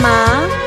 Mom.